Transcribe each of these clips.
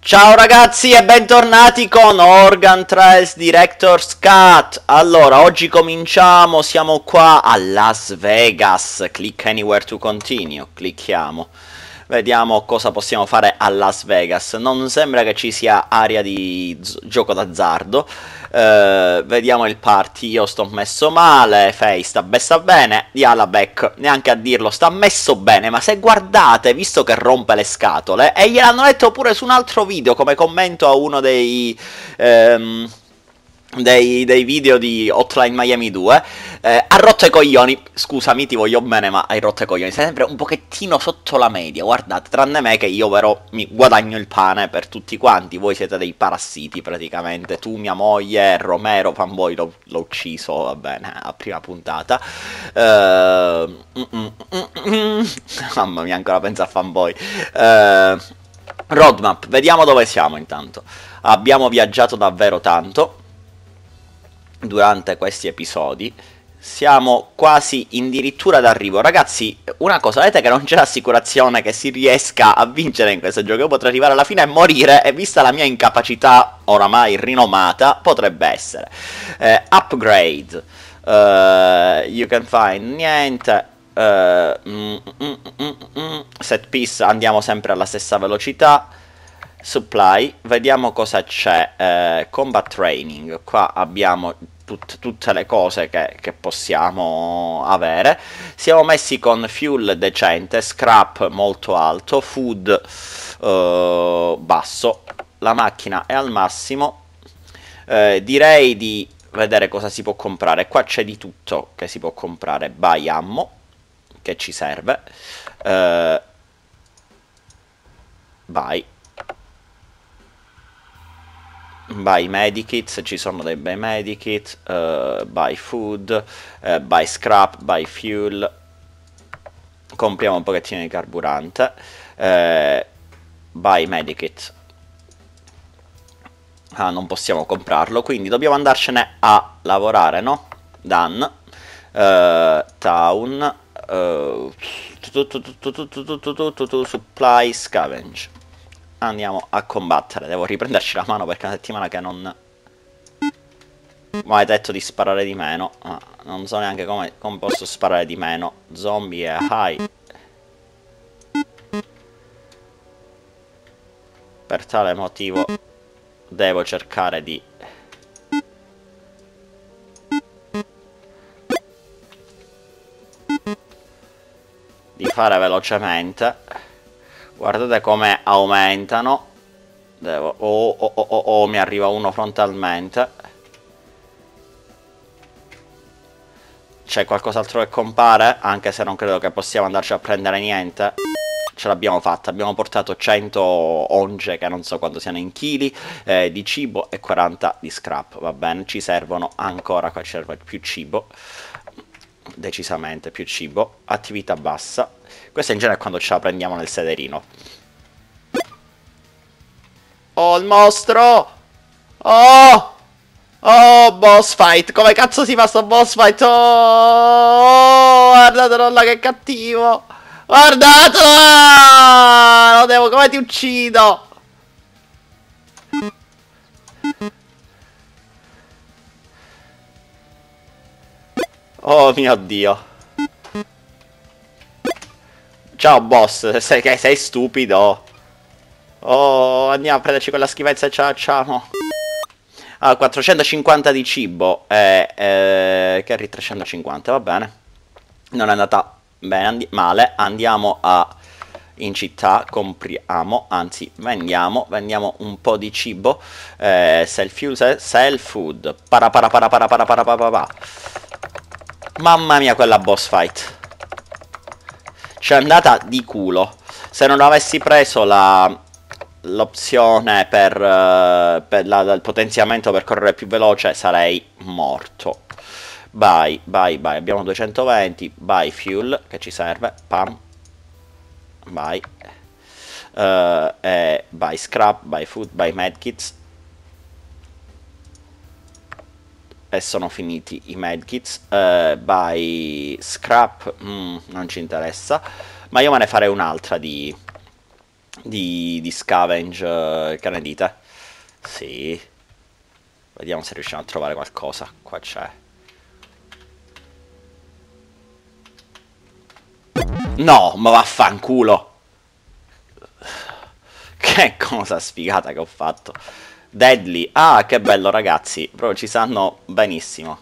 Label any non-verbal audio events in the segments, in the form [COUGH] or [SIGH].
Ciao ragazzi e bentornati con Organ Trials Director's Cut. Allora, oggi cominciamo, siamo qua a Las Vegas. Click Anywhere to Continue, clicchiamo Vediamo cosa possiamo fare a Las Vegas. Non sembra che ci sia aria di gioco d'azzardo. Uh, vediamo il party, io sto messo male, Faye sta, sta bene, Yalabek neanche a dirlo, sta messo bene, ma se guardate, visto che rompe le scatole, e gliel'hanno detto pure su un altro video come commento a uno dei... Um, dei, dei, video di Hotline Miami 2 eh, ha rotto i coglioni. Scusami ti voglio bene ma hai rotto i coglioni. Sei sempre un pochettino sotto la media guardate tranne me che io però mi guadagno il pane per tutti quanti. Voi siete dei parassiti praticamente. Tu mia moglie Romero fanboy l'ho, ucciso va bene a prima puntata. Uh, mm, mm, mm, mamma mia ancora pensa a fanboy. Uh, roadmap vediamo dove siamo intanto. Abbiamo viaggiato davvero tanto durante questi episodi siamo quasi addirittura d'arrivo. Ragazzi, una cosa, vedete che non c'è assicurazione che si riesca a vincere in questo gioco. Io potrei arrivare alla fine e morire, e vista la mia incapacità oramai rinomata, potrebbe essere. Eh, upgrade. Uh, you can find niente. Uh, mm, mm, mm, set piece, andiamo sempre alla stessa velocità supply, vediamo cosa c'è, eh, combat training, qua abbiamo tut tutte le cose che, che, possiamo avere, siamo messi con fuel decente, scrap molto alto, food eh, basso, la macchina è al massimo, eh, direi di vedere cosa si può comprare, qua c'è di tutto che si può comprare, buy ammo, che ci serve, eh, buy buy medikits, ci sono dei bei medikit, uh, buy food, uh, buy scrap, buy fuel, compriamo un pochettino di carburante, uh, buy medikit, ah non possiamo comprarlo, quindi dobbiamo andarcene a lavorare, no? Done, town, supply scavenge andiamo a combattere. Devo riprenderci la mano perché è una settimana che non... detto di sparare di meno. Ah, non so neanche come, come posso sparare di meno. Zombie e high. Per tale motivo devo cercare di... Di fare velocemente guardate come aumentano. Devo... oh, oh, oh, oh, oh, mi arriva uno frontalmente. C'è qualcos'altro che compare? Anche se non credo che possiamo andarci a prendere niente. Ce l'abbiamo fatta, abbiamo portato 100 onge che non so quanto siano in chili eh, di cibo e 40 di scrap, va bene, ci servono ancora, qua serve più cibo decisamente più cibo, attività bassa questo in genere è quando ce la prendiamo nel sederino. Oh, il mostro! Oh! Oh, boss fight! Come cazzo si fa sto boss fight? Oh! Guardatelo là che cattivo! Guardatelo! Lo devo... Come ti uccido? Oh mio Dio! Ciao boss, sei, sei stupido. Oh, andiamo a prenderci quella schifezza e ce la facciamo. Ah, 450 di cibo e eh, carry 350, va bene. Non è andata bene, andi male. Andiamo a in città, compriamo, anzi vendiamo, vendiamo un po' di cibo. Eh, sell fuel, sell food. Para para para para para para para para. Mamma mia, quella boss fight ci è andata di culo. Se non avessi preso la l'opzione per, uh, per la, il potenziamento per correre più veloce sarei morto. Vai, vai, vai. Abbiamo 220. Vai fuel che ci serve. Pam. Vai. uh, e buy scrap, buy food, buy medkits e sono finiti i medkits uh, buy scrap mm, non ci interessa ma io me ne farei un'altra di, di, di scavenge uh, che ne dite? sì. Vediamo se riusciamo a trovare qualcosa qua c'è. No ma vaffanculo. Che cosa sfigata che ho fatto Deadly, ah che bello ragazzi, proprio ci sanno benissimo.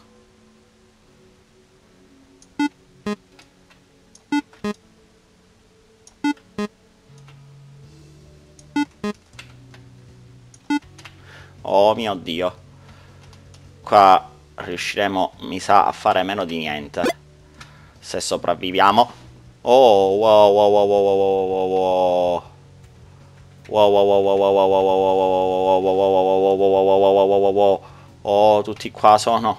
Oh mio dio. Qua riusciremo, mi sa, a fare meno di niente. Se sopravviviamo. Oh, wow, wow, wow, wow, wow, wow, wow. Wow wow wow wow wow wow wow wow wow wow wow wow wow wow wow wow wow wow wow Oh, tutti qua sono.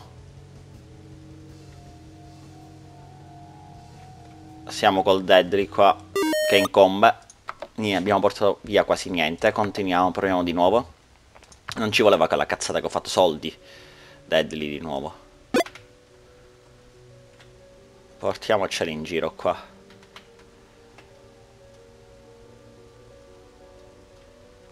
Siamo col Deadly qua che incombe. Niente, abbiamo portato via quasi niente. Continuiamo, proviamo di nuovo. Non ci voleva quella cazzata che ho fatto soldi. Deadly di nuovo. Portiamoceli in giro qua.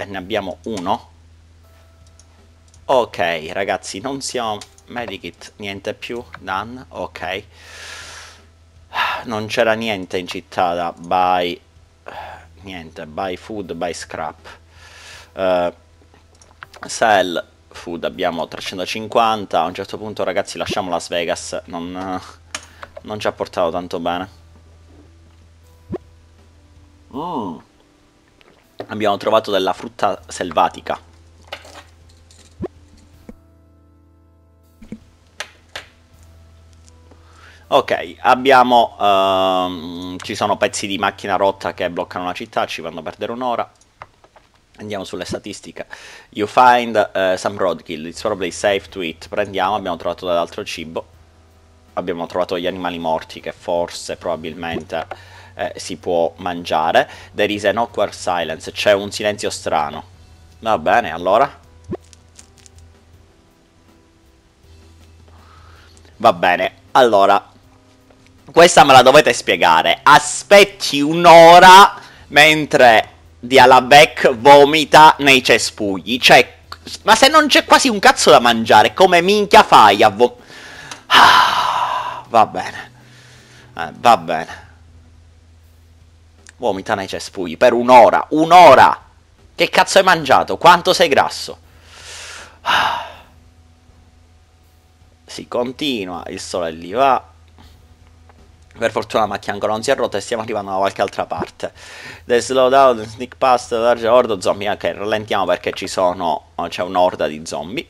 e ne abbiamo uno. Ok ragazzi non siamo medikit niente più done ok. Non c'era niente in città da buy niente buy food buy scrap. Uh, sell food abbiamo 350 a un certo punto ragazzi lasciamo Las Vegas non, non ci ha portato tanto bene. Mm abbiamo trovato della frutta selvatica. Ok, abbiamo... Uh, ci sono pezzi di macchina rotta che bloccano la città, ci vanno a perdere un'ora. Andiamo sulle statistiche. You find uh, some roadkill, it's probably safe to eat. Prendiamo, abbiamo trovato dell'altro cibo. Abbiamo trovato gli animali morti che forse, probabilmente eh, si può mangiare. There is an awkward silence, c'è un silenzio strano. Va bene, allora. Va bene, allora. Questa me la dovete spiegare. Aspetti un'ora mentre Dialabek vomita nei cespugli. Cioè, ma se non c'è quasi un cazzo da mangiare, come minchia fai a vo... Ah, va bene. Eh, va bene. Vomita nei cespugli per un'ora. Un'ora! Che cazzo hai mangiato? Quanto sei grasso? [SIGHS] Si continua, il sole lì va. Per fortuna la macchina ancora non si è rotta e stiamo arrivando da qualche altra parte. The slowdown, sneak past, large ordo zombie. Ok, rallentiamo perché ci sono. C'è un'orda di zombie.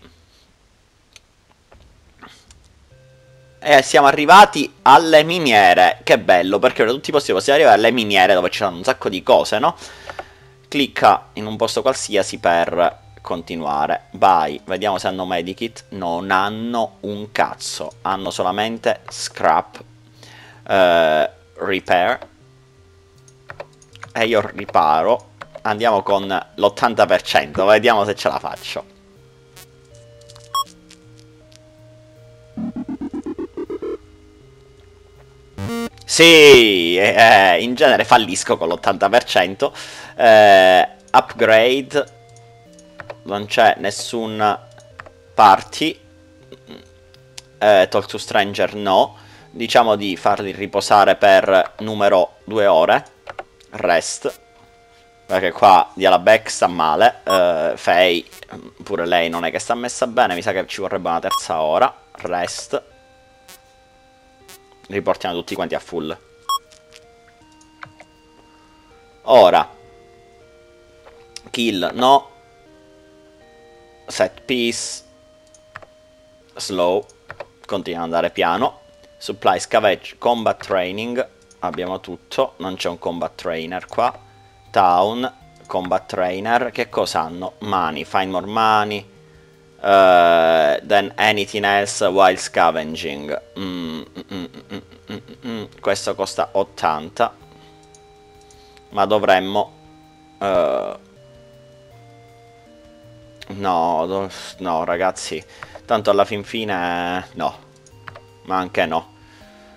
E siamo arrivati alle miniere. Che bello, perché da tutti i posti possiamo arrivare alle miniere dove c'erano un sacco di cose, no? Clicca in un posto qualsiasi per continuare. Vai, vediamo se hanno medikit. Non hanno un cazzo. Hanno solamente scrap, eh, repair. E io riparo. Andiamo con l'80%. Vediamo se ce la faccio. Sì, eh, in genere fallisco con l'80%. Eh, upgrade. Non c'è nessun party. Eh, talk to stranger no. Diciamo di farli riposare per numero 2 ore. Rest. Perché qua Dialabec sta male. Uh, Faye, pure lei non è che sta messa bene. Mi sa che ci vorrebbe una terza ora. Rest riportiamo tutti quanti a full. Ora, Kill, no. Set piece. Slow. Continua ad andare piano. Supply, scavenge, combat training. Abbiamo tutto. Non c'è un combat trainer qua. Town, combat trainer. Che cosa hanno? Money, find more money. Uh, then anything else while scavenging. Mm, mm, mm, Questo costa 80. Ma dovremmo... Uh, no, no ragazzi. Tanto alla fin fine... No. Ma anche no.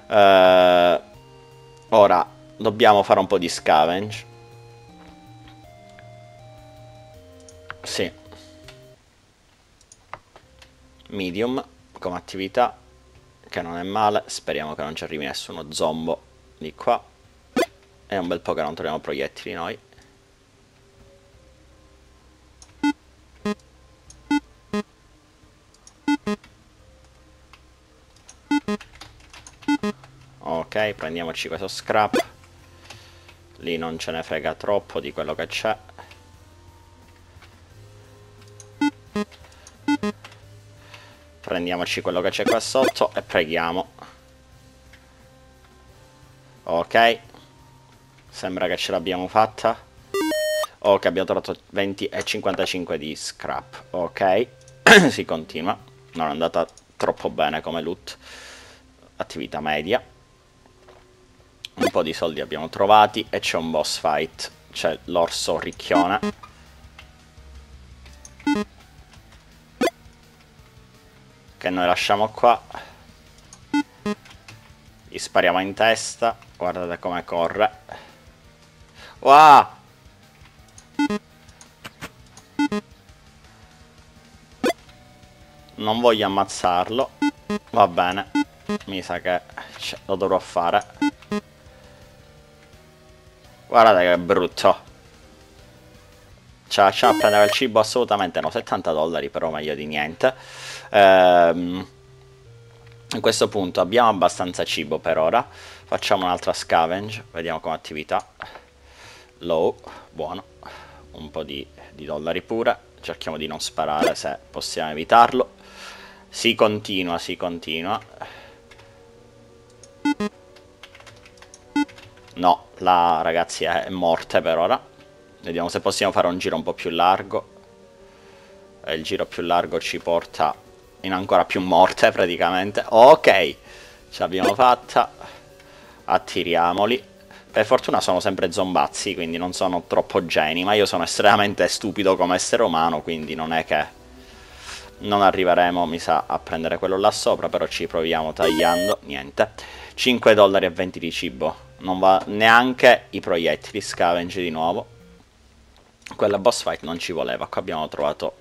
Uh, ora, dobbiamo fare un po' di scavenge. Sì medium come attività che non è male speriamo che non ci arrivi nessuno zombo di qua. È un bel po' che non troviamo proiettili noi. Ok prendiamoci questo scrap. Lì non ce ne frega troppo di quello che c'è prendiamoci quello che c'è qua sotto e preghiamo. Ok. Sembra che ce l'abbiamo fatta. Ok abbiamo trovato 20 e 55 di scrap. Ok. [CLEARS THROAT] Si continua. Non è andata troppo bene come loot. Attività media. Un po' di soldi abbiamo trovati e c'è un boss fight. C'è l'orso ricchione che noi lasciamo qua. Gli spariamo in testa. Guardate come corre. Wow! non voglio ammazzarlo. Va bene. Mi sa che lo dovrò fare. Guardate che brutto. C'ha a prendere il cibo assolutamente no. 70 dollari però meglio di niente ehm, a questo punto abbiamo abbastanza cibo per ora. Facciamo un'altra scavenge vediamo come attività. Low buono. Un po' di, di dollari pure. Cerchiamo di non sparare se possiamo evitarlo. Si continua si continua. No la ragazzi è morte per ora. Vediamo se possiamo fare un giro un po' più largo. E il giro più largo ci porta in ancora più morte praticamente. Ok, ce l'abbiamo fatta. Attiriamoli. Per fortuna sono sempre zombazzi, quindi non sono troppo geni, ma io sono estremamente stupido come essere umano, quindi non è che non arriveremo, mi sa, a prendere quello là sopra, però ci proviamo tagliando, niente. 5 dollari e 20 di cibo, non va neanche i proiettili, scavenge di nuovo. Quella boss fight non ci voleva, qua abbiamo trovato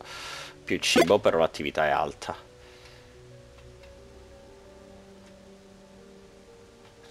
più cibo, però l'attività è alta.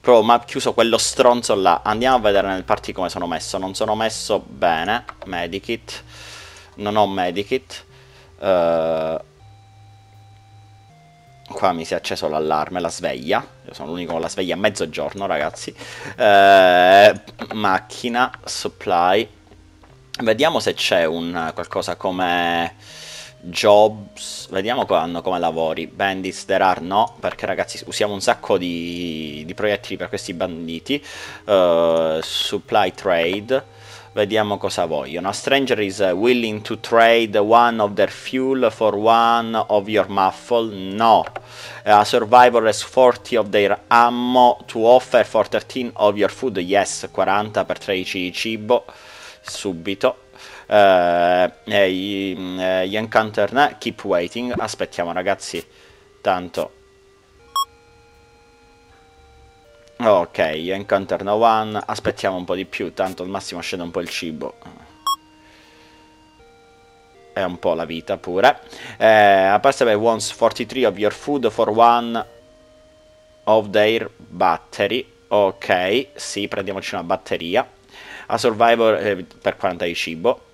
Proprio ha chiuso quello stronzo là. Andiamo a vedere nel party come sono messo. Non sono messo bene. Medikit. Non ho medikit. Uh, qua mi si è acceso l'allarme, la sveglia. Io sono l'unico con la sveglia a mezzogiorno, ragazzi. Uh, macchina, supply. Vediamo se c'è un qualcosa come jobs, vediamo quando, come lavori, bandits there are no, perché ragazzi usiamo un sacco di, di proiettili per questi banditi, uh, supply trade, vediamo cosa vogliono, a stranger is willing to trade one of their fuel for one of your muffle, no, a survivor has 40 of their ammo to offer for 13 of your food, yes, 40 per 13 di cibo, subito, eh, gli, eh, gli encounter ne? keep waiting aspettiamo ragazzi tanto ok gli encounter no one aspettiamo un po' di più tanto al massimo scende un po' il cibo è un po' la vita pure. Eh, a parte wants 43 of your food for one of their battery. Ok, sì, prendiamoci una batteria. A survivor eh, per 40 di cibo.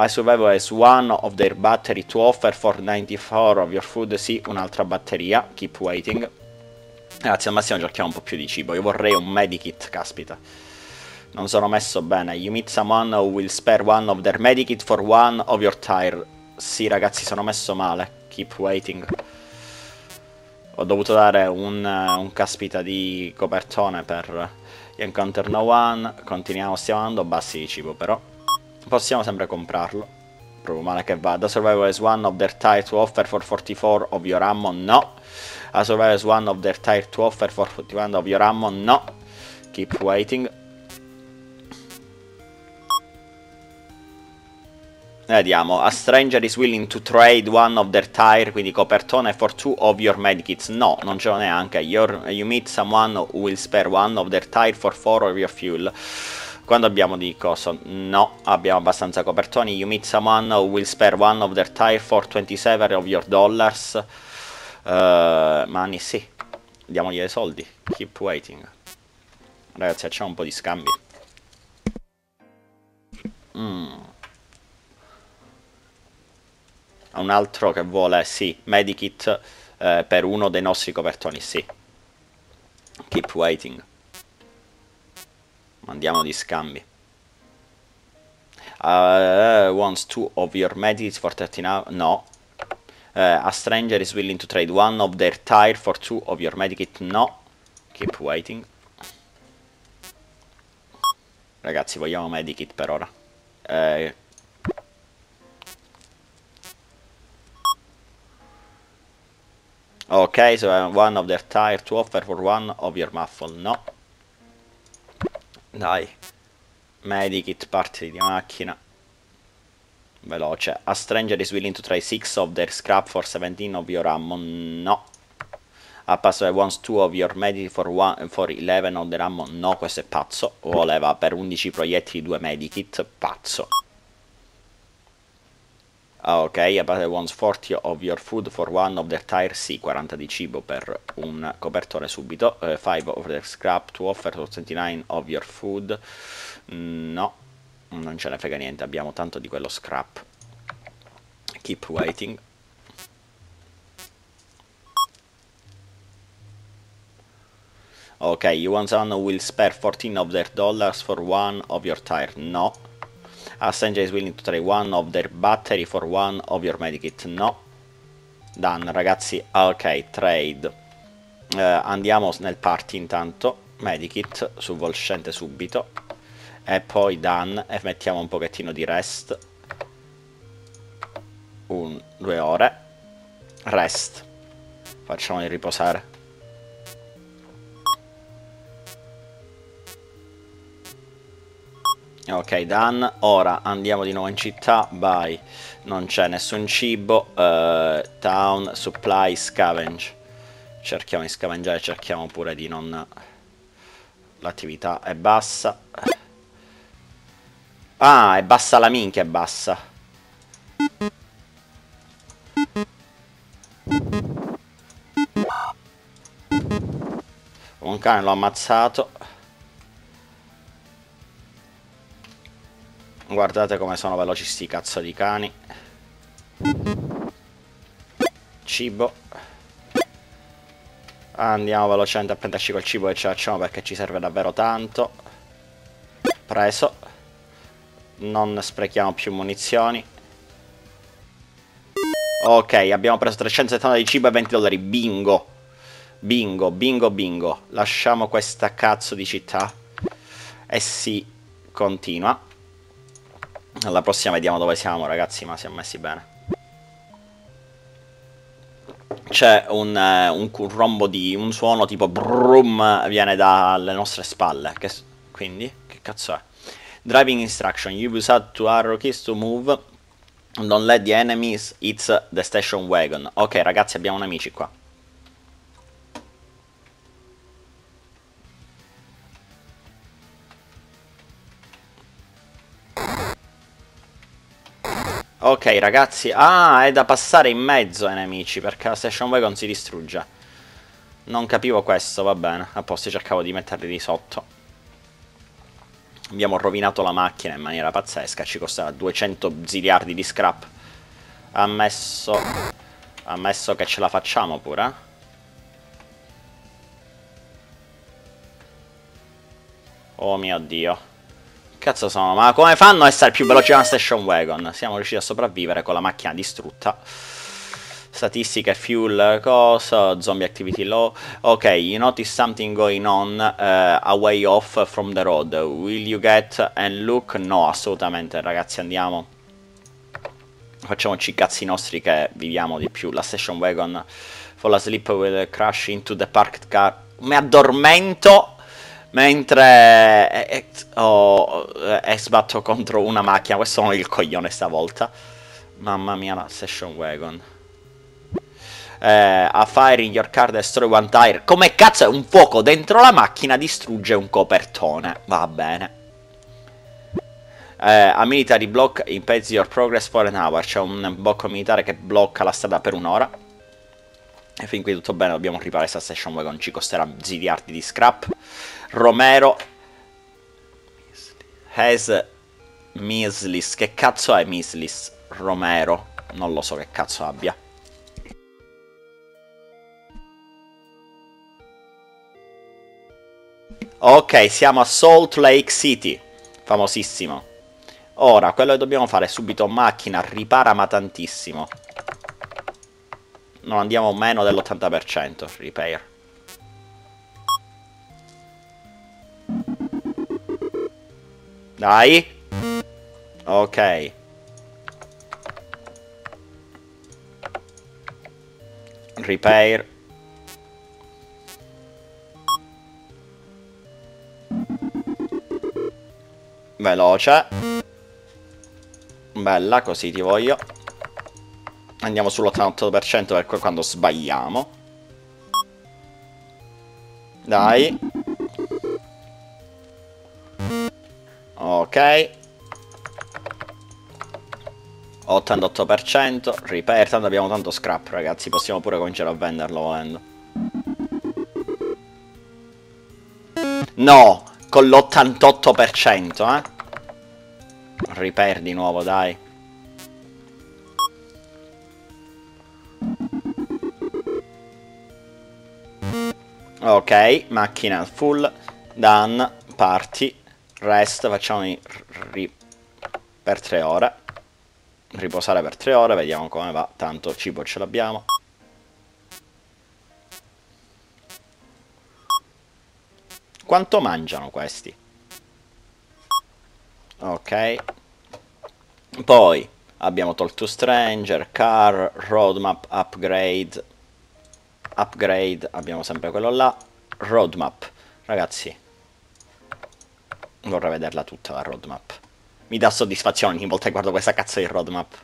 I survival as one of their battery to offer for 94 of your food. Sì, un'altra batteria. Keep waiting. Grazie, al massimo giochiamo un po' più di cibo. Io vorrei un medikit, caspita. Non sono messo bene. You meet someone who will spare one of their medikit for one of your tire. Sì, ragazzi, sono messo male. Keep waiting. Ho dovuto dare un, un caspita di copertone per Encounter No One. Continuiamo, stiamo andando bassi di cibo, però. Possiamo sempre comprarlo. Proprio male che vada. Survival is one of their tire to offer for 44 of your ammo. No. A survival is one of their tire to offer for 41 of your ammo. No. Keep waiting. Vediamo, a stranger is willing to trade one of their tire, quindi copertone for two of your medikits. No, non ce l'ho neanche. Your, you meet someone who will spare one of their tire for four of your fuel. Quando abbiamo di coso? No, abbiamo abbastanza copertoni. You meet someone who will spare one of their tire for 27 of your dollars. Uh, money, sì. Diamogli dei soldi. Keep waiting. Ragazzi, facciamo un po' di scambi. Mmm. un altro che vuole, sì, medikit eh, per uno dei nostri copertoni, sì. Keep waiting. Mandiamo di scambi. Uh, wants two of your medikits for 39, no. Uh, a stranger is willing to trade one of their tire for two of your medikit, no. Keep waiting. Ragazzi, vogliamo medikit per ora. Uh, Ok, so one of their tire to offer for one of your muffle. No. Dai. Medikit, parti di macchina. Veloce. A stranger is willing to try 6 of their scrap for 17 of your ammo. No. A passer wants 2 of your medikit for, one, for 11 of their ammo. No, questo è pazzo. Voleva per 11 proiettili 2 medikit. Pazzo. Ah, ok, about wants 40 of your food for one of their tires. Sì, 40 di cibo per un copertore subito. 5 uh, of their scrap to offer for 29 of your food. No, non ce ne frega niente, abbiamo tanto di quello scrap. Keep waiting. Ok, you want someone will spare 14 of their dollars for one of your tire? No. A stranger is willing to trade one of their battery for one of your medikit. No. Done, ragazzi. Ok, trade. Uh, andiamo nel party intanto. Medikit su Volscente subito. E poi done. E mettiamo un pochettino di rest. Un, due ore. Rest. Facciamo riposare. Ok, done. Ora andiamo di nuovo in città. Bye. Non c'è nessun cibo. Uh, town, supply, scavenge. Cerchiamo di scavengare, cerchiamo pure di non... L'attività è bassa. Ah, è bassa la minchia, è bassa. Un cane l'ho ammazzato. Guardate come sono veloci sti cazzo di cani. Cibo. Andiamo velocemente a prenderci quel cibo che ci facciamo perché ci serve davvero tanto. Preso. Non sprechiamo più munizioni. Ok, abbiamo preso 370 di cibo e 20 dollari. Bingo. Bingo, bingo, bingo. Lasciamo questa cazzo di città. E si continua. Alla prossima vediamo dove siamo ragazzi, ma siamo messi bene. C'è un, uh, un, un, rombo di... un suono tipo brum viene dalle nostre spalle. Che, quindi, che cazzo è? Driving instruction. You use out to arrow keys to move. Don't let the enemies hit the station wagon. Ok ragazzi abbiamo nemici qua. Ok ragazzi, ah è da passare in mezzo ai nemici perché la station wagon si distrugge. Non capivo questo, va bene, a posto cercavo di metterli di sotto. Abbiamo rovinato la macchina in maniera pazzesca, ci costava 200 ziliardi di scrap. Ammesso, ammesso che ce la facciamo pure. Eh? Oh mio dio. Cazzo sono? Ma come fanno a essere più veloci di una station wagon? Siamo riusciti a sopravvivere con la macchina distrutta. Statistiche, fuel, cosa, zombie activity low. Ok, you notice something going on uh, away off from the road. Will you get and look? No, assolutamente ragazzi, andiamo. Facciamoci i cazzi nostri che viviamo di più. La station wagon fall asleep will crash into the parked car. Mi addormento Mentre oh, sbatto contro una macchina, questo non è il coglione stavolta. Mamma mia, la station wagon. Eh, a fire in your car destroy one tire. Come cazzo è un fuoco dentro la macchina distrugge un copertone. Va bene. Eh, a military block impeds your progress for an hour. C'è un blocco militare che blocca la strada per un'ora. E fin qui tutto bene, dobbiamo riparare questa station wagon, ci costerà ziliardi di scrap. Romero has Mislis. Che cazzo è Mislis? Romero. Non lo so che cazzo abbia. Ok, siamo a Salt Lake City. Famosissimo. Ora, quello che dobbiamo fare è subito macchina, ripara ma tantissimo. Non andiamo meno dell'80%, repair. Dai. Ok. Repair. Veloce. Bella, così ti voglio. Andiamo sull'88% per quando sbagliamo. Dai. Ok. 88% repair. Tanto abbiamo tanto scrap ragazzi. Possiamo pure cominciare a venderlo volendo. No con l'88% eh. Repair di nuovo dai. Ok macchina full. Done. Party rest facciamo per 3 ore. Riposare per 3 ore vediamo come va. Tanto cibo ce l'abbiamo. Quanto mangiano questi? Ok. Poi abbiamo Talk to Stranger, Car, Roadmap, Upgrade. Upgrade, abbiamo sempre quello là. Roadmap, ragazzi Vorrei vederla tutta la roadmap. Mi dà soddisfazione ogni volta che guardo questa cazzo di roadmap.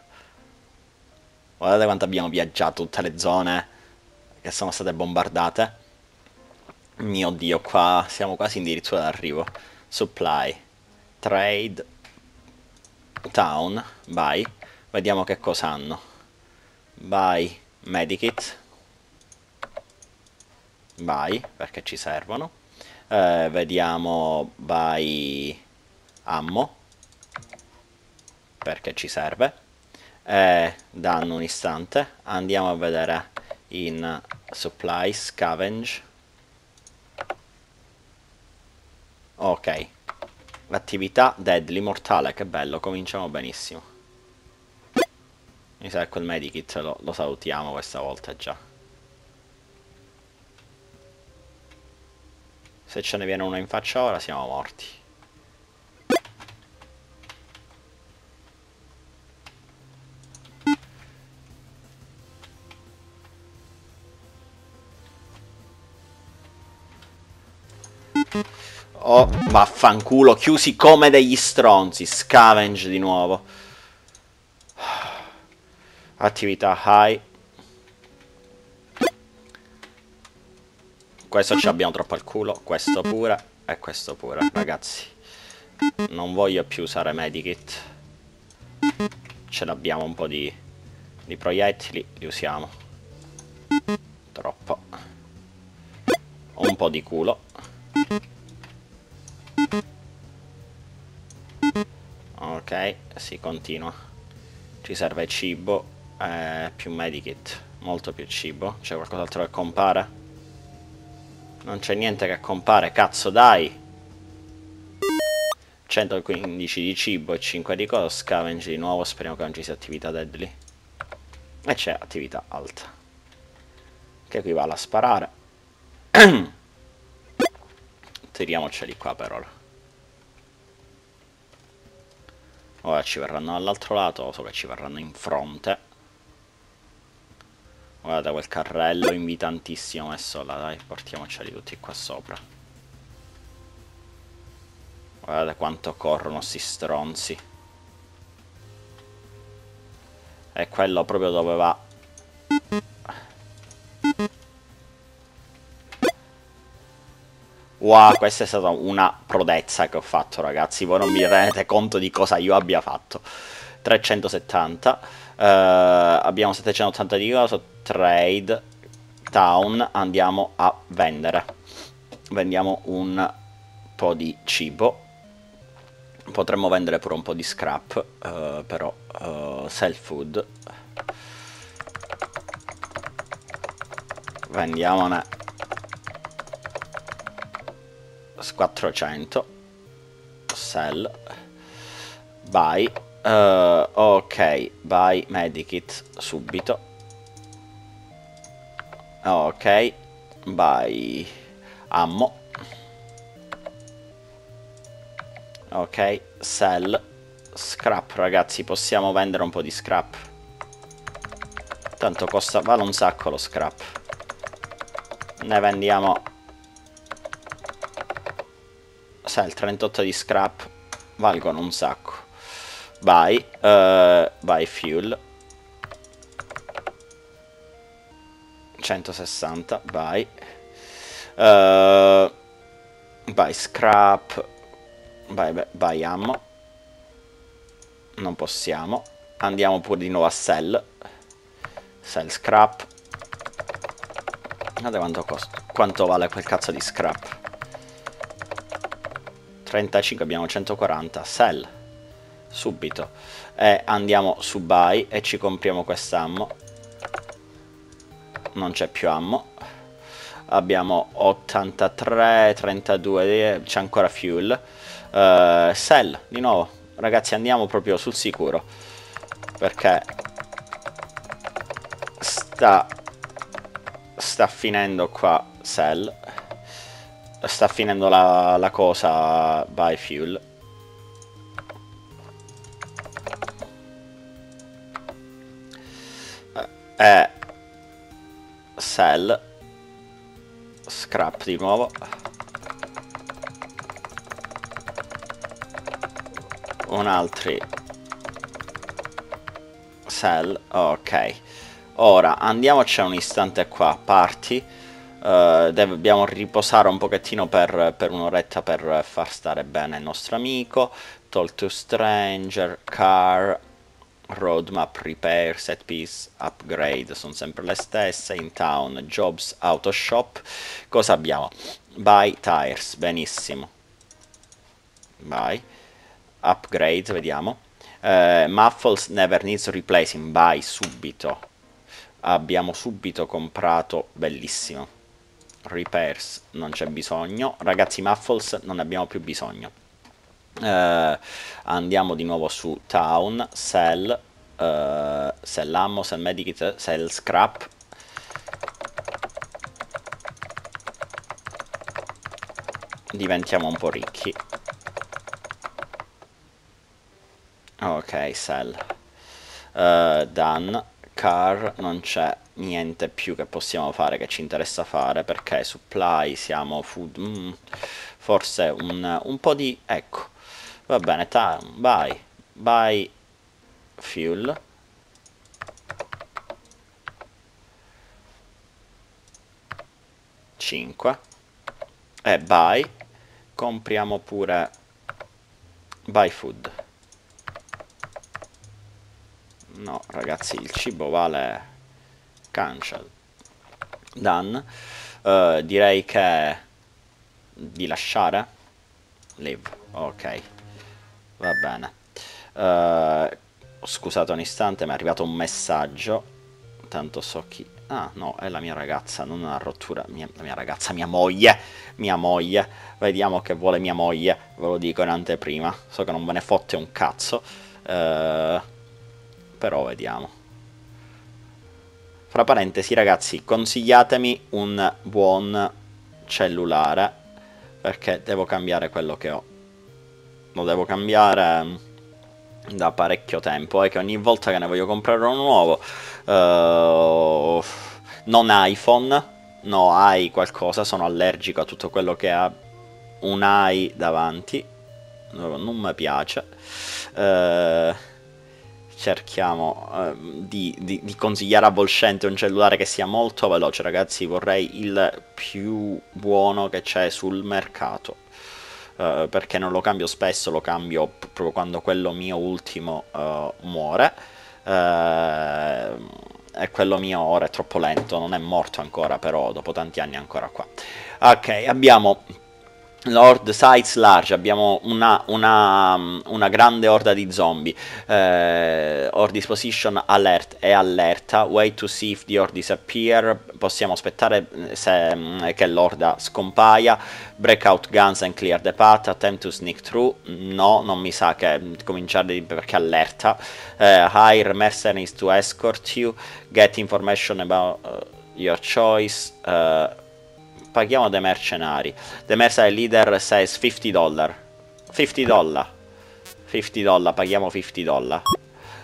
Guardate quanto abbiamo viaggiato, tutte le zone che sono state bombardate. Mio dio, qua siamo quasi addirittura d'arrivo. Supply. Trade. Town. Buy. Vediamo che cosa hanno. Buy. Medikit. Buy, perché ci servono eh, vediamo by ammo perché ci serve. Eh, danno un istante. Andiamo a vedere in supply scavenge. Ok. L'attività deadly mortale che bello cominciamo benissimo. Mi sa che quel medikit lo, lo salutiamo questa volta già Se ce ne viene uno in faccia ora siamo morti. Oh, vaffanculo, chiusi come degli stronzi. Scavenge di nuovo. [SIGHS] Attività high. Questo ci abbiamo troppo al culo, questo pure e questo pure, ragazzi. Non voglio più usare medikit. ce l'abbiamo un po' di, di proiettili, li usiamo. Troppo. Un po' di culo. Ok, si continua. Ci serve cibo, eh, più medikit, molto più cibo. C'è qualcos'altro che compare? Non c'è niente che compare, cazzo dai! 115 di cibo e 5 di cosa, scavenge di nuovo, speriamo che non ci sia attività deadly. E c'è attività alta, che equivale a sparare. [COUGHS] Tiriamoceli qua per ora. Ora ci verranno dall'altro lato, so che ci verranno in fronte. Guardate quel carrello invitantissimo messo là, dai, portiamoceli tutti qua sopra. Guardate quanto corrono sti stronzi. E quello proprio dove va. Wow, questa è stata una prodezza che ho fatto, ragazzi. Voi non vi rendete conto di cosa io abbia fatto. 370. Uh, eh, abbiamo 780 di coso. Trade. Town. Andiamo a vendere. Vendiamo un po' di cibo. Potremmo vendere pure un po' di scrap. Uh, però uh, sell food. Vendiamone 400 sell buy uh, ok buy medikit subito ok buy ammo. Ok sell scrap ragazzi possiamo vendere un po' di scrap. Tanto costa vale un sacco lo scrap. Ne vendiamo. Il 38 di scrap valgono un sacco. Buy, uh, buy fuel. 160, buy. Uh, scrap. Buy, buy ammo. Non possiamo. Andiamo pure di nuovo a sell. Sell scrap. Guardate quanto costa. Quanto vale quel cazzo di scrap. 35 abbiamo 140 sell subito e andiamo su buy e ci compriamo quest'ammo non c'è più ammo. Abbiamo 83 32 c'è ancora fuel. Uh, sell di nuovo. Ragazzi andiamo proprio sul sicuro. Perché sta sta finendo qua sell sta finendo la, la cosa biofuel. Eh, sell. Scrap di nuovo. Un altri. Sell. Ok. Ora andiamoci un istante qua. Party. Uh, dobbiamo riposare un pochettino per, per un'oretta per far stare bene il nostro amico. Talk to stranger, car, roadmap, repair, set piece, upgrade, sono sempre le stesse. In town, jobs, auto shop. Cosa abbiamo? Buy tires, benissimo. Buy. Upgrade, vediamo. Uh, muffles never needs replacing, buy subito. Abbiamo subito comprato, bellissimo repairs non c'è bisogno ragazzi muffles non ne abbiamo più bisogno uh, andiamo di nuovo su town sell uh, sell ammo sell medikit sell scrap. Diventiamo un po' ricchi. Ok sell uh, done car non c'è niente più che possiamo fare che ci interessa fare perché supply siamo food mm, forse un, un, po' di ecco va bene time buy buy fuel cinque e buy compriamo pure buy food ragazzi, il cibo vale cancel. Done. Uh, direi che di lasciare. Leave. Ok. Va bene. Uh, scusate un istante, mi è arrivato un messaggio. Tanto so chi... Ah, no, è la mia ragazza, non una rottura. Mia, la mia ragazza, mia moglie. Mia moglie. Vediamo che vuole mia moglie. Ve lo dico in anteprima. So che non ve ne fotte un cazzo. Uh, però vediamo. Fra parentesi, ragazzi, consigliatemi un buon cellulare perché devo cambiare quello che ho. Lo devo cambiare da parecchio tempo e che ogni volta che ne voglio comprare uno nuovo uh, non iPhone no hai qualcosa sono allergico a tutto quello che ha un AI davanti non mi piace uh, cerchiamo uh, di, di, di, consigliare a Volscente un cellulare che sia molto veloce ragazzi vorrei il più buono che c'è sul mercato uh, perché non lo cambio spesso lo cambio proprio quando quello mio ultimo uh, muore. E quello mio ora è troppo lento non è morto ancora però dopo tanti anni è ancora qua. Ok abbiamo Lord Size Large, abbiamo una, una, una, grande orda di zombie. Eh, or disposition alert è allerta. Wait to see if the or disappear. Possiamo aspettare eh, se, mm, che l'orda scompaia. Breakout guns and clear the path. Attempt to sneak through. No, non mi sa che mm, cominciare perché allerta. Eh, hire mercenaries to escort you. Get information about uh, your choice. Uh, paghiamo dei mercenari. The mercenary leader says 50 dollar. 50 dollar. 50 dollar, paghiamo 50 dollar.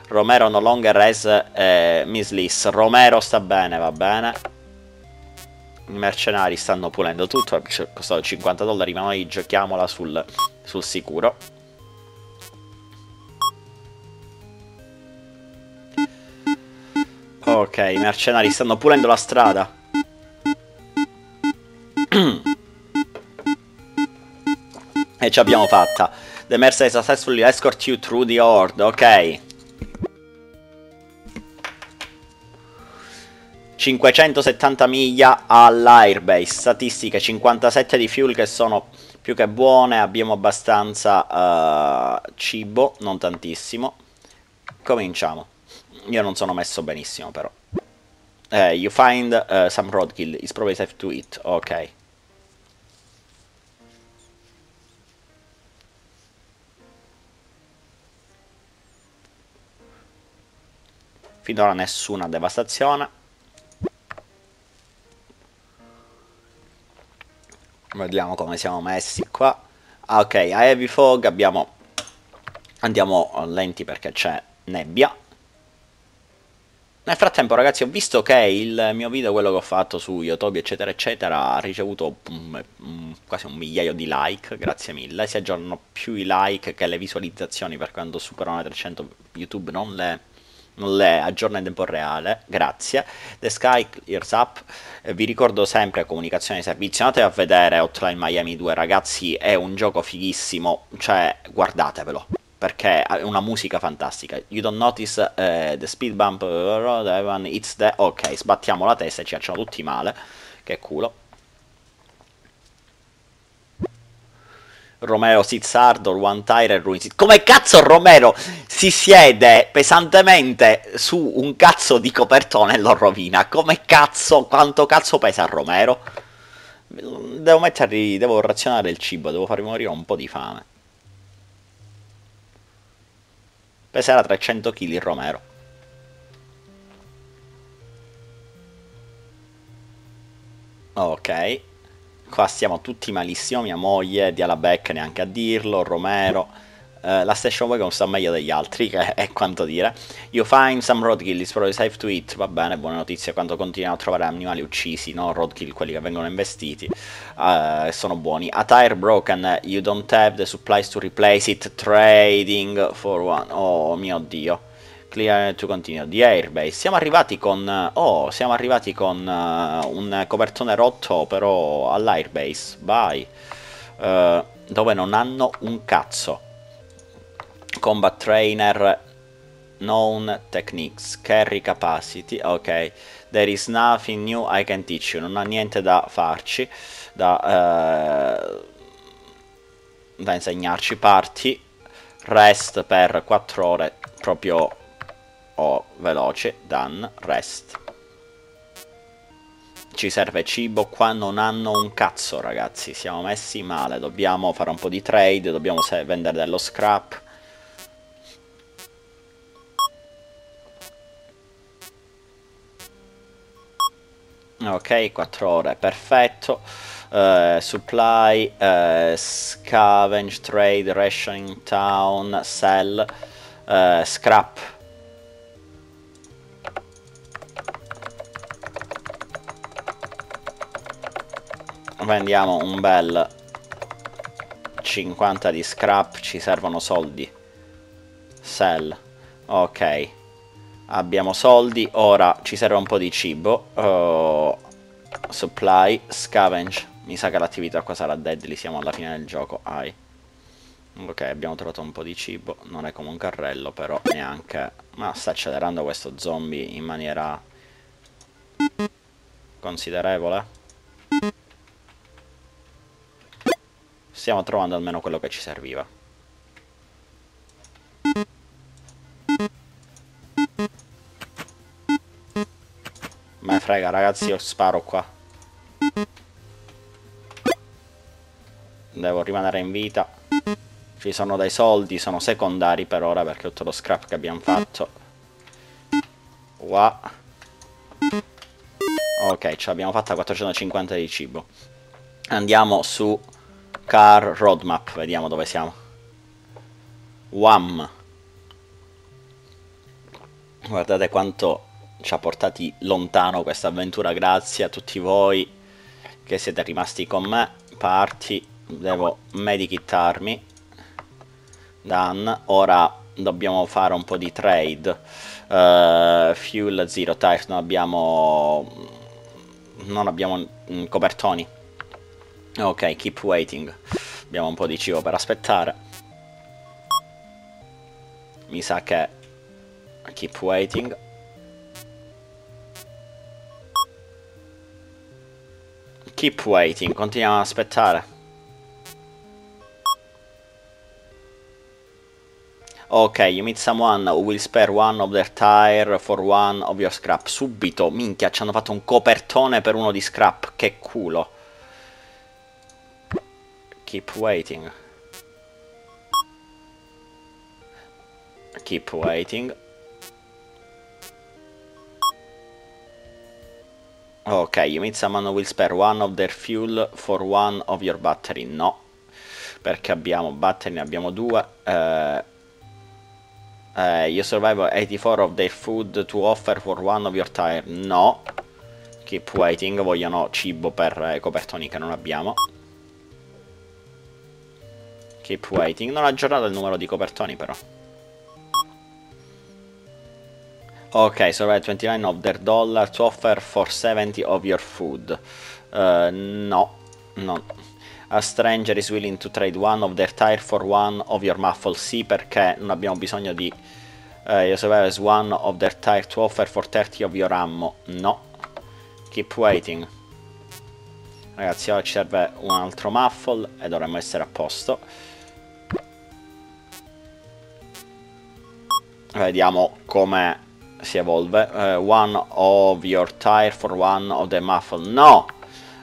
Romero no longer has eh, Miss Liss. Romero sta bene, va bene. I mercenari stanno pulendo tutto, costato 50 dollari, ma noi giochiamola sul, sul sicuro. Ok, i mercenari stanno pulendo la strada. E ci abbiamo fatta. The Mercedes successfully escort you through the horde, ok. 570 miglia all'airbase, statistiche 57 di fuel che sono più che buone, abbiamo abbastanza uh, cibo, non tantissimo. Cominciamo. Io non sono messo benissimo però. Uh, you find uh, some roadkill, it's probably safe to eat, ok. Finora nessuna devastazione. Vediamo come siamo messi qua. Ah, ok a heavy fog abbiamo andiamo lenti perché c'è nebbia. Nel frattempo ragazzi ho visto che il mio video, quello che ho fatto su YouTube eccetera eccetera ha ricevuto um, um, quasi un migliaio di like, grazie mille, si aggiornano più i like che le visualizzazioni per quando superano le 300 YouTube non le le aggiorna in tempo reale, grazie. The Sky Clears Up, eh, vi ricordo sempre comunicazione di servizio, andate a vedere Hotline Miami 2 ragazzi, è un gioco fighissimo, cioè guardatevelo perché è una musica fantastica. You don't notice uh, the speed bump, uh, it's the... Ok, sbattiamo la testa e ci facciamo tutti male, che culo. Romero Sizzardo, One Tire e Ruin Come cazzo Romero si siede pesantemente su un cazzo di copertone e lo rovina? Come cazzo, quanto cazzo pesa Romero? Devo mettergli, devo razionare il cibo, devo fargli morire un po' di fame. Peserà 300 kg Romero. Ok. Qua stiamo tutti malissimo, mia moglie, Dialabek neanche a dirlo, Romero. Uh, la station wagon sta meglio degli altri, [LAUGHS] che è quanto dire. You find some roadkill, it's probably safe to eat. Va bene, buone notizie quando continuiamo a trovare animali uccisi, no? Roadkill, quelli che vengono investiti, uh, sono buoni. A tire broken, you don't have the supplies to replace it, trading for one. Oh mio dio. Clear to continue. The airbase. Siamo arrivati con... Oh, siamo arrivati con uh, un copertone rotto però all'airbase. Vai. Uh, dove non hanno un cazzo. Combat Trainer. known techniques, carry capacity, ok, there is nothing new I can teach you, non ha niente da farci, da, eh, da insegnarci, parti, rest per 4 ore, proprio oh, veloce, done, rest. Ci serve cibo, qua non hanno un cazzo ragazzi, siamo messi male, dobbiamo fare un po' di trade, dobbiamo vendere dello scrap, ok 4 ore perfetto. Uh, supply uh, scavenge trade rationing town sell uh, scrap vendiamo un bel 50 di scrap ci servono soldi. Sell. Ok. Abbiamo soldi, ora ci serve un po' di cibo, uh, supply, scavenge, mi sa che l'attività qua sarà deadly, siamo alla fine del gioco, ai. Ok, abbiamo trovato un po' di cibo, non è come un carrello però neanche, ma sta accelerando questo zombie in maniera considerevole. Stiamo trovando almeno quello che ci serviva. Ma frega ragazzi io sparo qua. Devo rimanere in vita. Ci sono dei soldi Sono secondari per ora perché tutto lo scrap che abbiamo fatto. Wow Ok ce l'abbiamo fatta 450 di cibo. Andiamo su Car Roadmap Vediamo dove siamo. Wham. Guardate quanto ci ha portati lontano questa avventura grazie a tutti voi che siete rimasti con me. Parti devo medikittarmi. Done ora dobbiamo fare un po' di trade. Uh, fuel zero tire non abbiamo non abbiamo mm, copertoni ok keep waiting abbiamo un po' di cibo per aspettare mi sa che keep waiting Keep waiting, continuiamo ad aspettare. Ok, you meet someone who will spare one of their tire for one of your scrap. Subito, minchia, ci hanno fatto un copertone per uno di scrap. Che culo. Keep waiting. Keep waiting. Ok, you meet someone who will spare one of their fuel for one of your battery. No, perché abbiamo battery, ne abbiamo due. Uh, uh, you survive 84 of their food to offer for one of your tire. No. Keep waiting, vogliono cibo per eh, copertoni che non abbiamo. Keep waiting. Non ha aggiornato il numero di copertoni però. Ok, right 29 of their dollar to offer for 70 of your food. Uh, no, no. A stranger is willing to trade one of their tire for one of your muffle. Sì, perché non abbiamo bisogno di... Uh, you survive as one of their tire to offer for 30 of your ammo. No. Keep waiting. Ragazzi, ora ci serve un altro muffle e dovremmo essere a posto. Vediamo come si evolve. Uh, one of your tire for one of the muffle. No!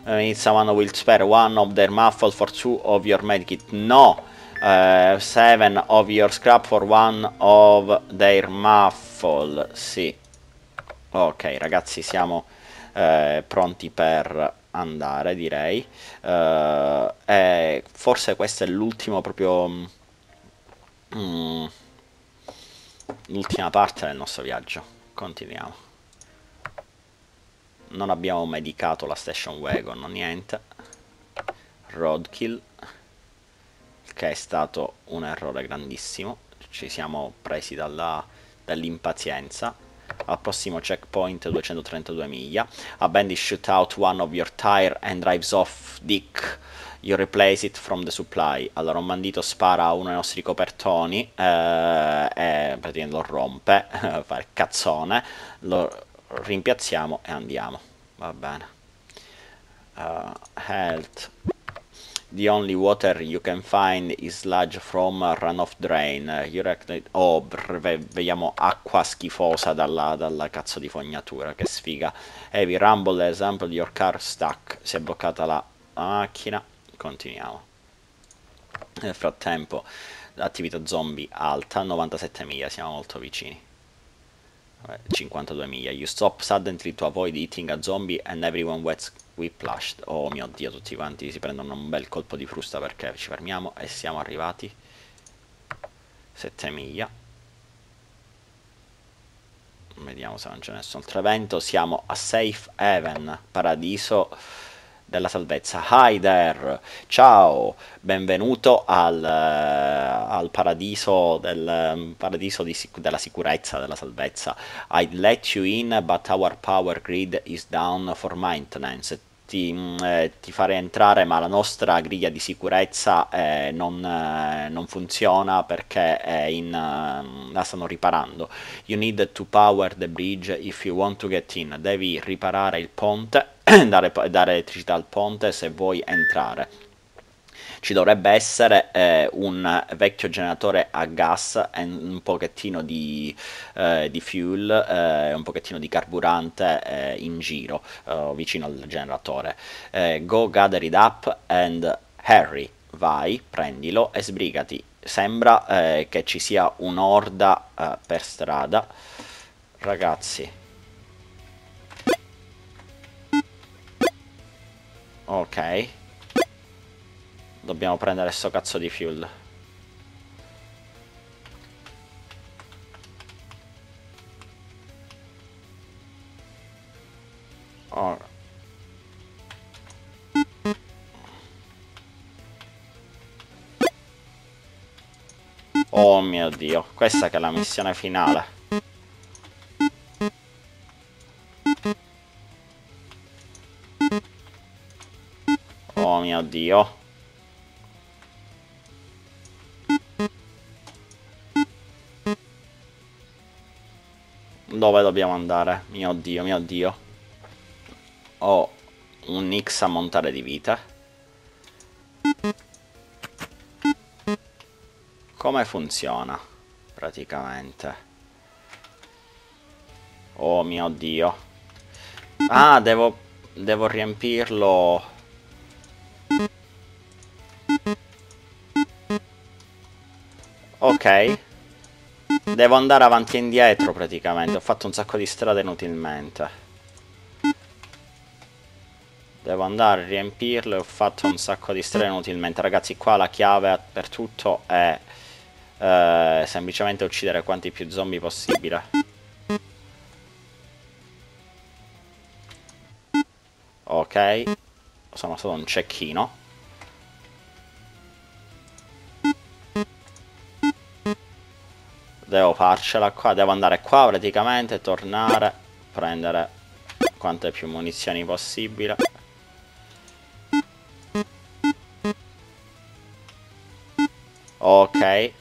Uh, need someone will spare one of their muffle for two of your medkit. No! Uh, seven of your scrap for one of their muffle. Sì. Ok, ragazzi, siamo eh, pronti per andare, direi. Uh, e forse questo è l'ultimo proprio... Mm, l'ultima parte del nostro viaggio. Continuiamo. Non abbiamo medicato la station wagon, niente. Roadkill. Che è stato un errore grandissimo. Ci siamo presi dall'impazienza. Al prossimo checkpoint 232 miglia. A bandit shoot out one of your tire and drives off Dick. You replace it from the supply. Allora un bandito spara uno dei nostri copertoni eh, e praticamente lo rompe, [LAUGHS] fa il cazzone, lo rimpiazziamo e andiamo. Va bene. Uh, health the only water you can find is sludge from runoff drain. Oh, vediamo acqua schifosa dalla, dalla, cazzo di fognatura, che sfiga. Heavy rumble, example, your car stuck. Si è bloccata la macchina. Continuiamo. Nel frattempo, l'attività zombie alta, 97 miglia, siamo molto vicini. 52 miglia. You stop suddenly to avoid eating a zombie and everyone gets whiplashed. Oh mio dio, tutti quanti si prendono un bel colpo di frusta perché ci fermiamo e siamo arrivati. 7 miglia. Vediamo se non c'è nessun altro evento. Siamo a Safe Haven, paradiso della salvezza. Hi there, ciao, benvenuto al, uh, al paradiso, del, um, paradiso sic della sicurezza, della salvezza. I'd let you in, but our power grid is down for maintenance. Ti, mm, eh, ti, farei entrare ma la nostra griglia di sicurezza eh, non, eh, non, funziona perché in, uh, la stanno riparando. You need to power the bridge if you want to get in. Devi riparare il ponte [COUGHS] dare, dare elettricità al ponte se vuoi entrare ci dovrebbe essere eh, un vecchio generatore a gas e un pochettino di, eh, di fuel, eh, un pochettino di carburante eh, in giro eh, vicino al generatore. Eh, go gather it up and Harry, vai, prendilo e sbrigati. Sembra che ci sia un'orda per strada. Ragazzi, Ok. Dobbiamo prendere sto cazzo di fuel. Oh. oh mio dio, questa che è la missione finale. mio dio. Dove dobbiamo andare? Mio dio, mio dio. Ho un X a montare di vita. Come funziona? Praticamente. Oh mio dio. Ah, devo, devo riempirlo Ok. Devo andare avanti e indietro praticamente. Ho fatto un sacco di strade inutilmente. Devo andare a riempirlo e ho fatto un sacco di strade inutilmente. Ragazzi, qua la chiave per tutto è eh, semplicemente uccidere quanti più zombie possibile. Ok. Sono stato un cecchino. Devo farcela qua, devo andare qua praticamente, tornare, prendere quante più munizioni possibile. Ok.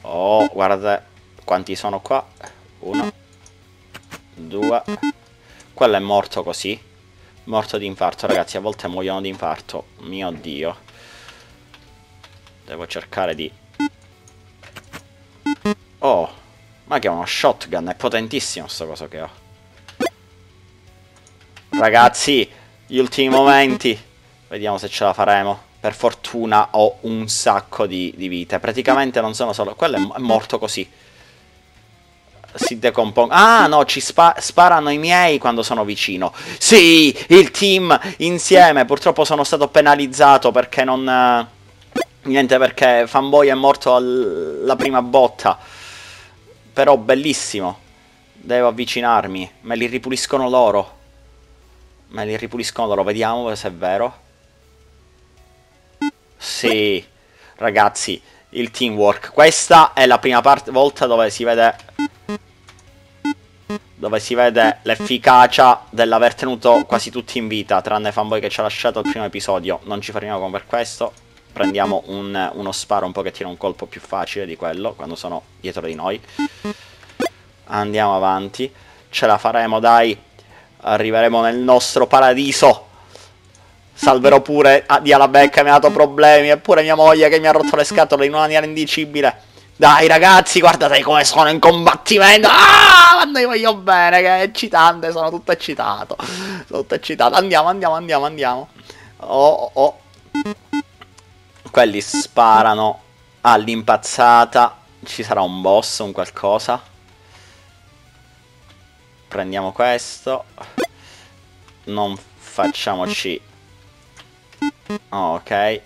Oh, guardate quanti sono qua. Uno. Due. Quello è morto così. Morto di infarto, ragazzi. A volte muoiono di infarto. Mio Dio. Devo cercare di... Oh, ma che è uno shotgun, è potentissimo sto coso che ho. Ragazzi, gli ultimi momenti. Vediamo se ce la faremo. Per fortuna ho un sacco di, di vite. Praticamente non sono solo... Quello è morto così. Si decompongono. Ah, no, ci spa sparano i miei quando sono vicino. Sì, il team insieme. Purtroppo sono stato penalizzato perché non... Niente perché Fanboy è morto alla prima botta. Però bellissimo. Devo avvicinarmi. Me li ripuliscono loro. Me li ripuliscono loro. Vediamo se è vero. Sì. Ragazzi, il teamwork. Questa è la prima parte, volta dove si vede dove si vede l'efficacia dell'aver tenuto quasi tutti in vita, tranne Fanboy che ci ha lasciato il primo episodio. Non ci fermiamo per questo. Prendiamo un, uno sparo un pochettino un colpo più facile di quello, quando sono dietro di noi. Andiamo avanti. Ce la faremo, dai. Arriveremo nel nostro paradiso. Salverò pure a Dia la becca, mi ha dato problemi. Eppure mia moglie che mi ha rotto le scatole in una maniera indicibile. Dai ragazzi, guardate come sono in combattimento. Ah, quando io voglio bene, che è eccitante, sono tutto eccitato. Sono tutto eccitato. Andiamo, andiamo, andiamo, andiamo. Oh, oh. Quelli sparano all'impazzata. Ci sarà un boss, un qualcosa. Prendiamo questo. Non facciamoci... Ok.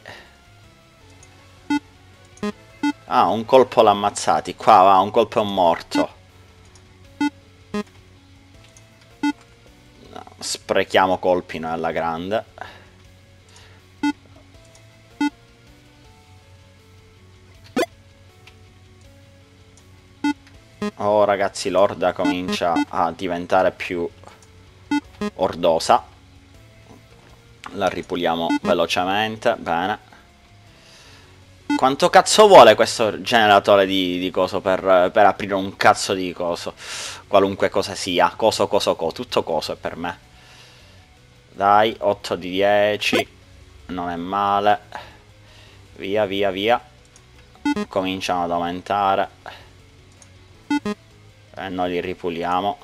Ah, un colpo l'ammazzati. Qua va, un colpo è un morto. No, sprechiamo colpi noi alla grande. Oh ragazzi, l'orda comincia a diventare più ordosa. La ripuliamo velocemente, bene. Quanto cazzo vuole questo generatore di, di coso per, per, aprire un cazzo di coso? Qualunque cosa sia. Coso, coso, coso. Tutto coso è per me. Dai, 8 di 10. Non è male. Via, via, via. Cominciano ad aumentare. E noi li ripuliamo.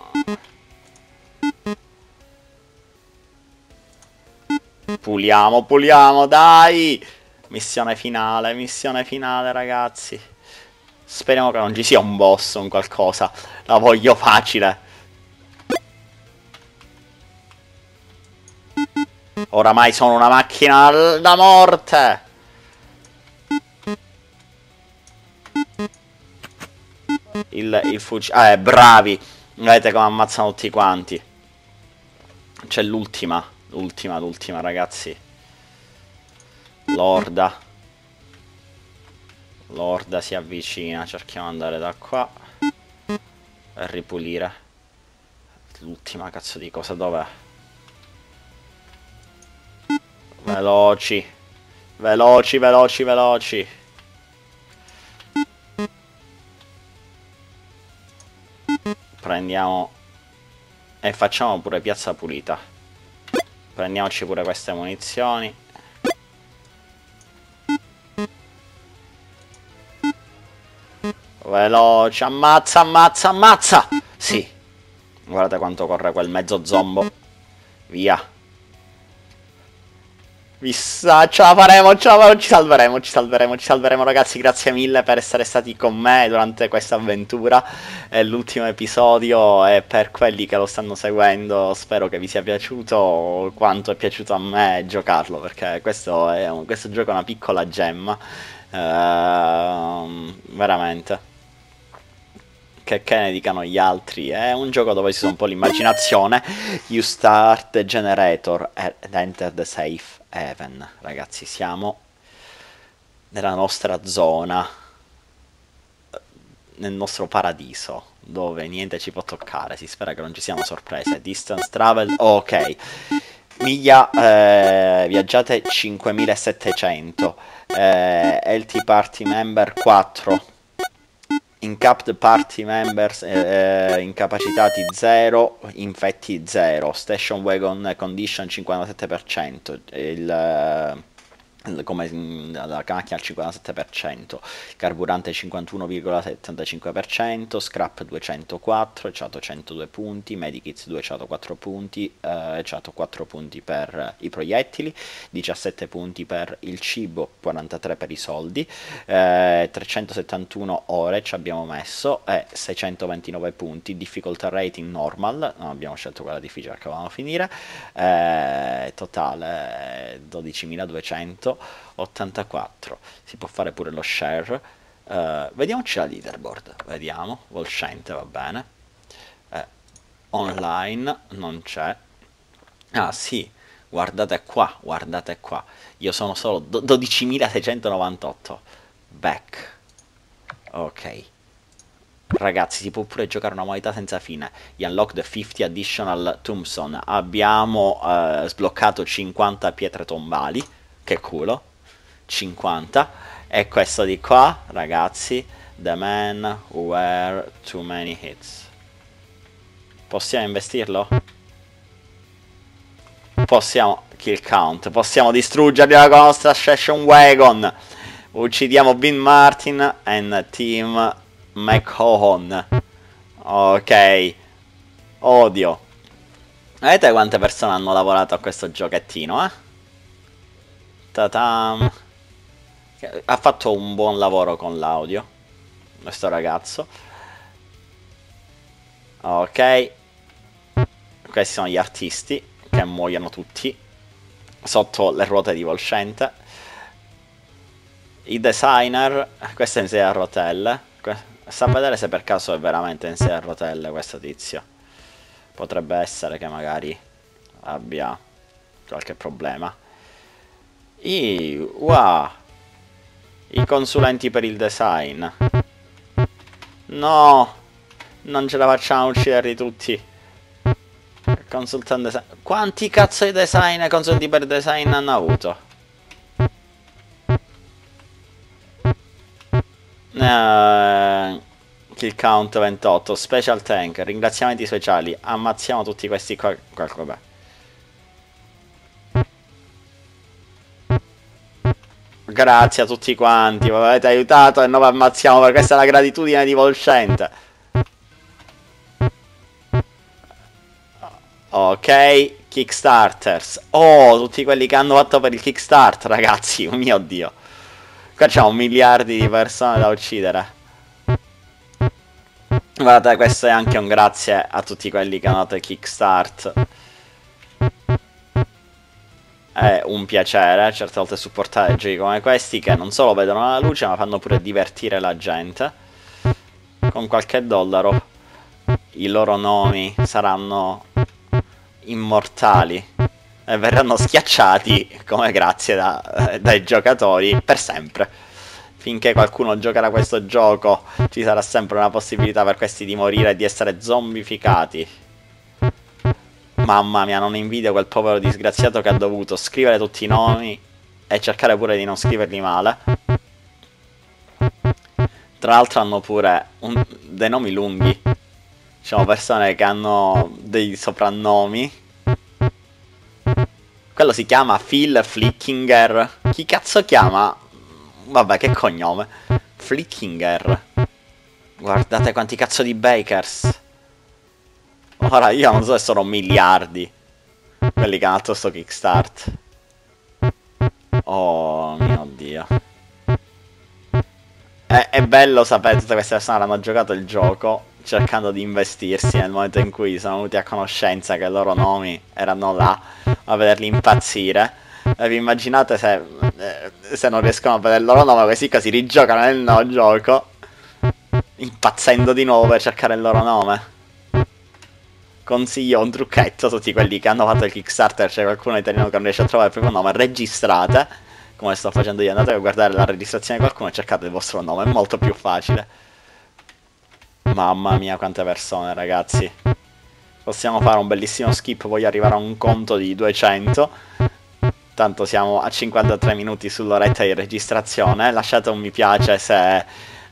Puliamo, puliamo, dai! Missione finale, missione finale ragazzi. Speriamo che non ci sia un boss un qualcosa. La voglio facile. Oramai sono una macchina da morte. Il, il fucile... Eh, bravi. Vedete come ammazzano tutti quanti. C'è l'ultima. L'ultima, l'ultima, ragazzi. Lorda. Lorda si avvicina, cerchiamo di andare da qua. E ripulire. L'ultima cazzo di cosa dov'è? Veloci. Veloci, veloci, veloci. Prendiamo e facciamo pure piazza pulita. Prendiamoci pure queste munizioni. Veloce, ammazza, ammazza, ammazza! Sì. Guardate quanto corre quel mezzo zombo. Via. Vissa, ce la faremo, ce la faremo, ci salveremo, ci salveremo, ci salveremo ragazzi, grazie mille per essere stati con me durante questa avventura, è l'ultimo episodio e per quelli che lo stanno seguendo spero che vi sia piaciuto quanto è piaciuto a me giocarlo, perché questo, è un, questo gioco è una piccola gemma, uh, veramente. Che, che, ne dicano gli altri. È un gioco dove si usa un po' l'immaginazione. You start the generator and enter the safe haven. Ragazzi, siamo nella nostra zona, nel nostro paradiso, dove niente ci può toccare. Si spera che non ci siano sorprese. Distance travel, ok. Miglia eh, viaggiate 5700. Eh, LT Party Member 4 Incapped party members eh, incapacitati 0, infetti 0, station wagon condition 57%, il, eh, come la macchina al 57%, carburante 51,75%, scrap 204, ecciato 102 punti, medikits 204 punti, eh, ecciato 4 punti per i proiettili, 17 punti per il cibo, 43 per i soldi, eh, 371 ore ci abbiamo messo e 629 punti, difficolty rating normal, non abbiamo scelto quella difficile perché volevamo finire, eh, totale 12.200 84 si può fare pure lo share uh, vediamoci la leaderboard vediamo volscente va bene eh, online non c'è ah sì guardate qua guardate qua io sono solo 12.698 back. Ok. Ragazzi, si può pure giocare una modalità senza fine. Gli unlock the 50 additional tombstone. Abbiamo uh, sbloccato 50 pietre tombali. Che culo. 50. E questo di qua, ragazzi. The man were too many hits. Possiamo investirlo? Possiamo... Kill count. Possiamo distruggerli con la nostra session wagon. Uccidiamo Vin Martin e Team McHohon. Ok. Odio. Vedete quante persone hanno lavorato a questo giochettino, eh? Tatam. Ha fatto un buon lavoro con l'audio. Questo ragazzo. Ok. Questi sono gli artisti che muoiono tutti sotto le ruote di Volscente. I designer, questo è in 6 a rotelle. Sta a vedere se per caso è veramente in 6 a rotelle questo tizio. Potrebbe essere che magari abbia qualche problema. I, wow. I consulenti per il design. No, non ce la facciamo ucciderli tutti. Consultant design. Quanti cazzo di design consulenti per design hanno avuto? Uh, kill count 28 Special tank Ringraziamenti speciali Ammazziamo tutti questi qua, qua vabbè. Grazie a tutti quanti Mi avete aiutato e noi vi ammazziamo Per questa è la gratitudine di Volscente Ok Kickstarters Oh tutti quelli che hanno fatto per il Kickstarter ragazzi Oh mio dio Qua c'ho miliardi di persone da uccidere. Guardate, questo è anche un grazie a tutti quelli che hanno dato il kickstart. È un piacere, certe volte supportare giochi come questi che non solo vedono la luce ma fanno pure divertire la gente. Con qualche dollaro i loro nomi saranno immortali e verranno schiacciati come grazie da, dai giocatori per sempre. Finché qualcuno giocherà questo gioco ci sarà sempre una possibilità per questi di morire e di essere zombificati. Mamma mia, non invidio quel povero disgraziato che ha dovuto scrivere tutti i nomi e cercare pure di non scriverli male. Tra l'altro hanno pure un, dei nomi lunghi. Ci sono persone che hanno dei soprannomi quello si chiama Phil Flickinger. Chi cazzo chiama? Vabbè, che cognome. Flickinger. Guardate quanti cazzo di bakers. Ora io non so se sono miliardi. Quelli che hanno fatto sto kickstart. Oh mio dio. È, è bello sapere tutte queste persone hanno giocato il gioco cercando di investirsi nel momento in cui sono venuti a conoscenza che i loro nomi erano là a vederli impazzire. E vi immaginate se, eh, se non riescono a vedere il loro nome così così rigiocano nel no gioco impazzendo di nuovo per cercare il loro nome. Consiglio un trucchetto a tutti quelli che hanno fatto il Kickstarter, c'è qualcuno italiano che non riesce a trovare il proprio nome, registrate, come sto facendo io, andate a guardare la registrazione di qualcuno e cercate il vostro nome, è molto più facile. Mamma mia quante persone ragazzi Possiamo fare un bellissimo skip Voglio arrivare a un conto di 200 Tanto siamo a 53 minuti sull'oretta di registrazione Lasciate un mi piace se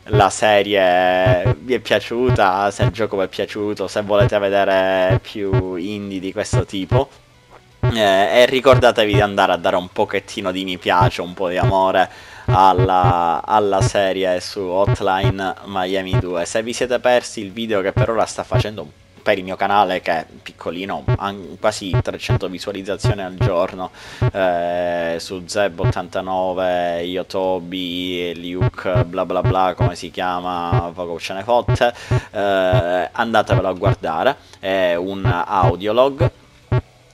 la serie vi è piaciuta Se il gioco vi è piaciuto Se volete vedere più indie di questo tipo eh, e ricordatevi di andare a dare un pochettino di mi piace, un po' di amore alla, alla, serie su Hotline Miami 2. Se vi siete persi il video che per ora sta facendo per il mio canale che è piccolino, quasi 300 visualizzazioni al giorno eh, su Zeb89, Yotobi, Luke, bla bla bla come si chiama, poco ce ne fotte, eh, andatevelo a guardare, è un audiolog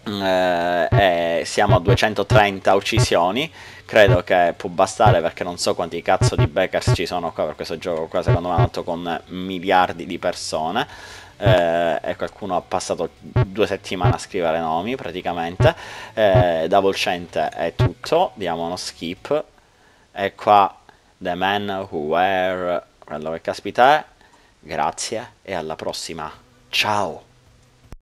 eh, siamo a 230 uccisioni credo che può bastare perché non so quanti cazzo di backers ci sono qua per questo gioco qua secondo me è nato con miliardi di persone eh, e qualcuno ha passato due settimane a scrivere nomi praticamente eh, da Volcente è tutto diamo uno skip e qua The Man Who Were, quello che caspita è. Grazie e alla prossima. Ciao!